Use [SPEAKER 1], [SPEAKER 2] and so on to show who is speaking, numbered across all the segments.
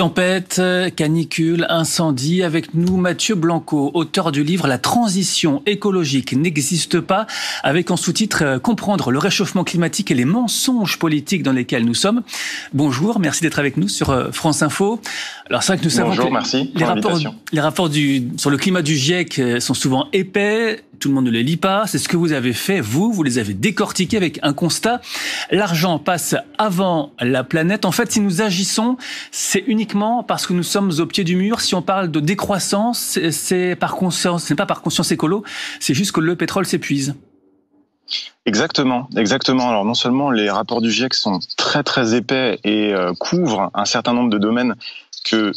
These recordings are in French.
[SPEAKER 1] Tempête, canicule, incendie. Avec nous, Mathieu Blanco, auteur du livre La transition écologique n'existe pas, avec en sous-titre euh, Comprendre le réchauffement climatique et les mensonges politiques dans lesquels nous sommes. Bonjour, merci d'être avec nous sur euh, France Info.
[SPEAKER 2] Alors c'est vrai que nous savons Bonjour, merci
[SPEAKER 1] les rapports, les rapports du, sur le climat du GIEC euh, sont souvent épais, tout le monde ne les lit pas. C'est ce que vous avez fait, vous, vous les avez décortiqués avec un constat. L'argent passe avant la planète. En fait, si nous agissons, c'est uniquement parce que nous sommes au pied du mur. Si on parle de décroissance, c'est par conscience, ce n'est pas par conscience écolo, c'est juste que le pétrole s'épuise.
[SPEAKER 2] Exactement, exactement. Alors non seulement les rapports du GIEC sont très très épais et euh, couvrent un certain nombre de domaines que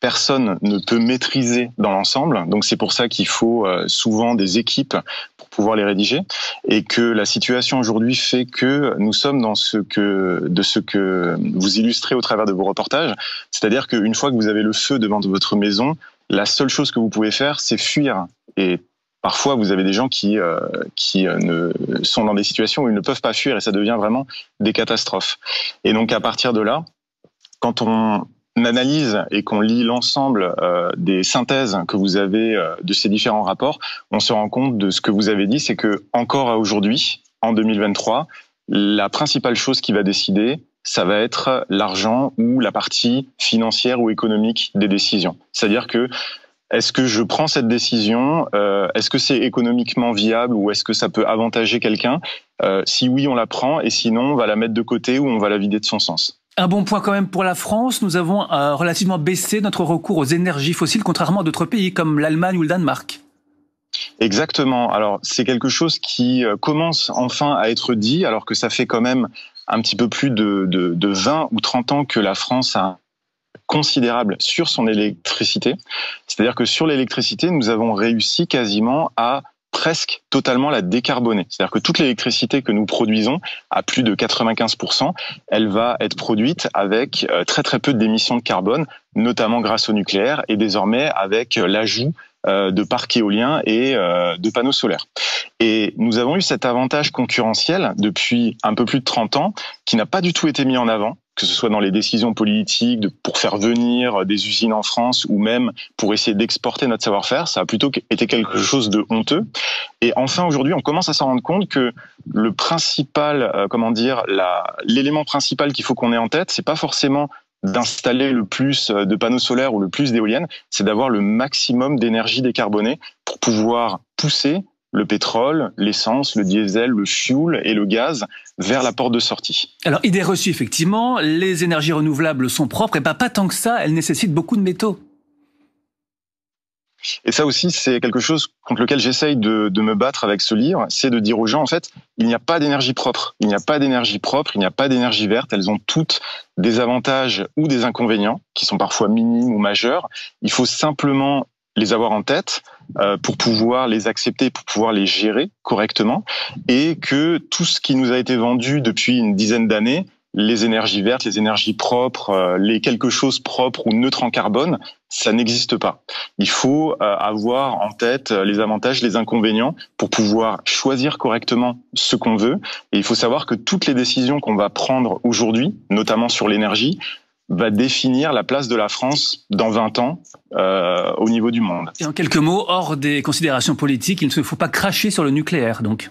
[SPEAKER 2] personne ne peut maîtriser dans l'ensemble. Donc c'est pour ça qu'il faut euh, souvent des équipes pour pouvoir les rédiger et que la situation aujourd'hui fait que nous sommes dans ce que de ce que vous illustrez au travers de vos reportages, c'est-à-dire qu'une fois que vous avez le feu devant votre maison, la seule chose que vous pouvez faire, c'est fuir et Parfois, vous avez des gens qui, euh, qui euh, ne, sont dans des situations où ils ne peuvent pas fuir et ça devient vraiment des catastrophes. Et donc, à partir de là, quand on analyse et qu'on lit l'ensemble euh, des synthèses que vous avez euh, de ces différents rapports, on se rend compte de ce que vous avez dit, c'est que encore à aujourd'hui, en 2023, la principale chose qui va décider, ça va être l'argent ou la partie financière ou économique des décisions. C'est-à-dire que est-ce que je prends cette décision euh, Est-ce que c'est économiquement viable ou est-ce que ça peut avantager quelqu'un? Si oui, on la prend et sinon, on va la mettre de côté ou on va la vider de son sens.
[SPEAKER 1] Un bon point quand même pour la France. Nous avons euh, relativement baissé notre recours aux énergies fossiles, contrairement à d'autres pays comme l'Allemagne ou le Danemark.
[SPEAKER 2] Exactement. Alors c'est quelque chose qui euh, commence enfin à être dit, alors que ça fait quand même un petit peu plus de, de, de 20 ou 30 ans que la France a considérable sur son électricité. C'est-à-dire que sur l'électricité, nous avons réussi quasiment à presque totalement la décarboner. C'est-à-dire que toute l'électricité que nous produisons, à plus de 95%, elle va être produite avec euh, très très peu d'émissions de carbone, notamment grâce au nucléaire et désormais avec euh, l'ajout euh, de parcs éoliens et de panneaux solaires. Et nous avons eu cet avantage concurrentiel depuis un peu plus de 30 ans qui n'a pas du tout été mis en avant que ce soit dans les décisions politiques, pour faire venir des usines en France ou même pour essayer d'exporter notre savoir-faire, ça a plutôt été quelque chose de honteux. Et enfin, aujourd'hui, on commence à s'en rendre compte que le principal, euh, comment dire, l'élément principal qu'il faut qu'on ait en tête, c'est pas forcément d'installer le plus de panneaux solaires ou le plus d'éoliennes, c'est d'avoir le maximum d'énergie décarbonée pour pouvoir pousser le pétrole, l'essence, le diesel, le fuel et le gaz vers la porte de sortie.
[SPEAKER 1] Alors, idée reçue, effectivement, les énergies renouvelables sont propres, et pas, pas tant que ça, elles nécessitent beaucoup de métaux.
[SPEAKER 2] Et ça aussi, c'est quelque chose contre lequel j'essaye de, de, me battre avec ce livre, c'est de dire aux gens, en fait, il n'y a pas d'énergie propre. Il n'y a pas d'énergie propre, il n'y a pas d'énergie verte. Elles ont toutes des avantages ou des inconvénients qui sont parfois minimes ou majeurs. Il faut simplement les avoir en tête pour pouvoir les accepter, pour pouvoir les gérer correctement, et que tout ce qui nous a été vendu depuis une dizaine d'années, les énergies vertes, les énergies propres, euh, les quelque chose propre ou neutre en carbone, ça n'existe pas. Il faut euh, avoir en tête les avantages, les inconvénients pour pouvoir choisir correctement ce qu'on veut. Et il faut savoir que toutes les décisions qu'on va prendre aujourd'hui, notamment sur l'énergie, va définir la place de la France dans 20 ans euh, au niveau du monde.
[SPEAKER 1] Et en quelques mots, hors des considérations politiques, il ne faut pas cracher sur le nucléaire, donc.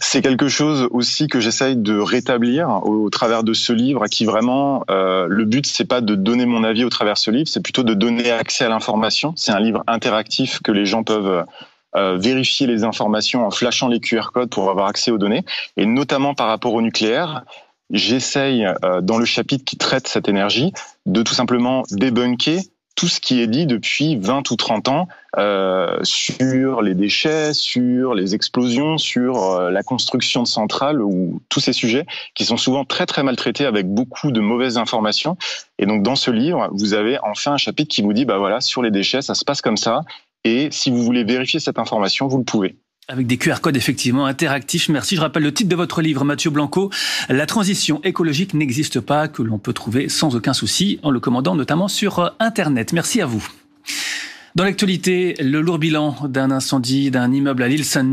[SPEAKER 2] C'est quelque chose aussi que j'essaye de rétablir au, travers de ce livre, qui vraiment euh, le but c'est pas de donner mon avis au travers de ce livre, c'est plutôt de donner accès à l'information. C'est un livre interactif que les gens peuvent euh, vérifier les informations en flashant les QR codes pour avoir accès aux données, et notamment par rapport au nucléaire j'essaye, euh, dans le chapitre qui traite cette énergie, de tout simplement débunker tout ce qui est dit depuis 20 ou 30 ans euh, sur les déchets, sur les explosions, sur euh, la construction de centrales ou tous ces sujets qui sont souvent très très maltraités avec beaucoup de mauvaises informations. Et donc dans ce livre, vous avez enfin un chapitre qui vous dit bah voilà sur les déchets ça se passe comme ça et si vous voulez vérifier cette information, vous le pouvez.
[SPEAKER 1] Avec des QR codes effectivement interactifs. Merci. Je rappelle le titre de votre livre, Mathieu Blanco. La transition écologique n'existe pas, que l'on peut trouver sans aucun souci en le commandant notamment sur euh, Internet. Merci à vous. Dans l'actualité, le lourd bilan d'un incendie d'un immeuble à l'île Saint-Denis.